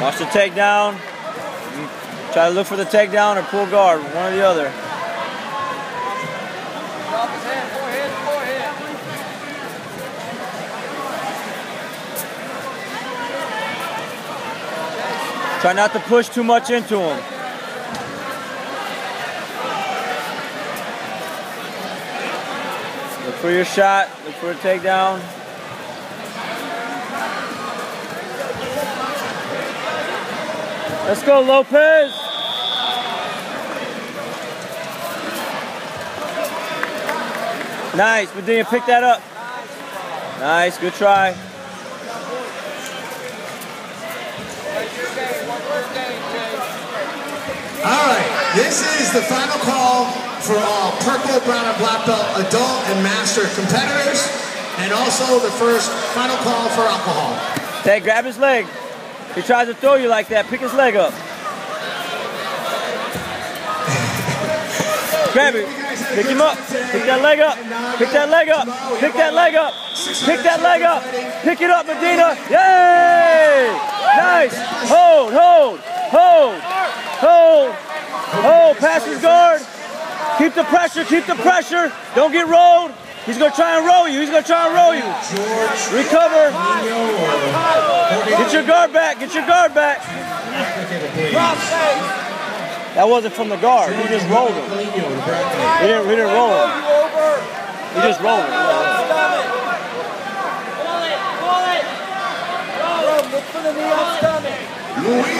Watch the takedown. Try to look for the takedown or pull guard, one or the other. Try not to push too much into him. Look for your shot. Look for a takedown. Let's go, Lopez. Nice, Medina, pick that up. Nice, good try. All right, this is the final call for all purple, brown, and black belt adult and master competitors, and also the first final call for alcohol. Hey, grab his leg. He tries to throw you like that, pick his leg up. grab it. Pick him up. Pick that leg up. Pick that leg up. Pick that leg up. Pick that leg up. Pick it up, Medina. Yay! Nice. Hold, hold, hold, hold, hold. Pass his guard. Keep the pressure. Keep the pressure. Don't get rolled. He's gonna try and roll you. He's gonna try and roll you. Recover. Get your guard back. Get your guard back. That wasn't from the guard. We just rolled him. We didn't. We didn't roll him. We just rolled him knee on stomach. Luis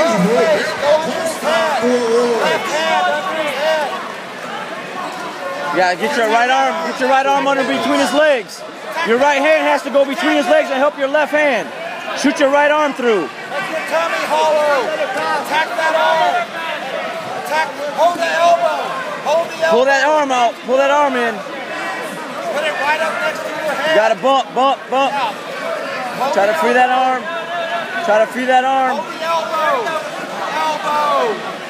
Left hand under his head. Yeah, get your right arm. Get your right arm under between his legs. Your right hand has to go between his legs and help your left hand. Shoot your right arm through. Make your tummy hollow. Attack that arm. Attack. Hold the elbow. Hold the elbow. Pull that arm out. Pull that arm in. Put it right up next to your head. You gotta bump, bump, bump. Hold Try to free that arm. Try to free that arm. Hold the elbow. Elbow.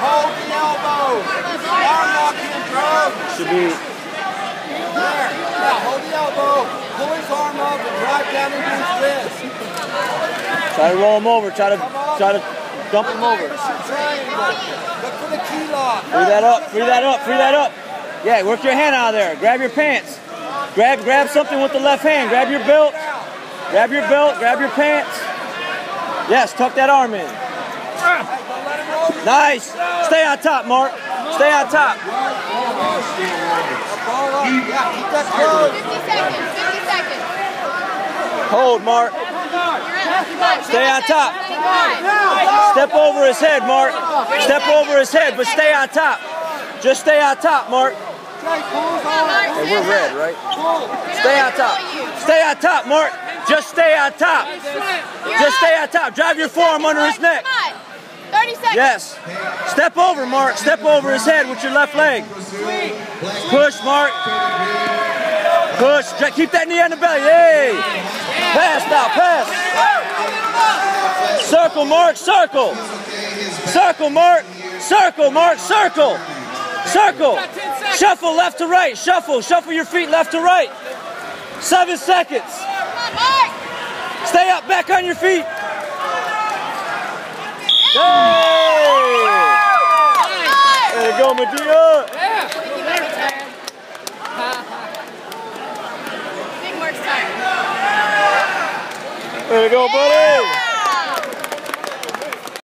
Hold the elbow. Arm lock in, bro. Should be. There. Now hold the elbow. Pull his arm up and drive down into his wrist. Try to roll him over. Try to try to dump him over. Look for the key lock. Free that up. Free that up. Free that up. Yeah, work your hand out of there. Grab your pants. Grab grab something with the left hand. Grab your belt. Grab your belt. Grab your pants. Yes, tuck that arm in. Nice. Stay on top, Mark. Stay on top. Ball up. Yeah, keep that close. 50 seconds, 50 seconds. Hold, Mark. Stay on top. Step over his head, Mark. Step over his head, but stay on top. Just stay on top, Mark. Jay, pull his arm. Hey, we're red, right? Stay on top. Stay on top, Mark. Just stay on top. Just stay on top. Drive your forearm under his neck. Come on. 30 seconds. Yes. Step over, Mark. Step over his head with your left leg. Push, Mark. Push. Keep that knee on the belly. Yay. Pass now. Pass. Circle, Mark. Circle. Circle, Mark. Circle, Mark. Circle. Circle. Shuffle left to right. Shuffle. Shuffle your feet left to right. Seven seconds. Come on, Mark. Stay up. Back on your feet. Yay! Way to go, Big Mark's time. Way to go, buddy.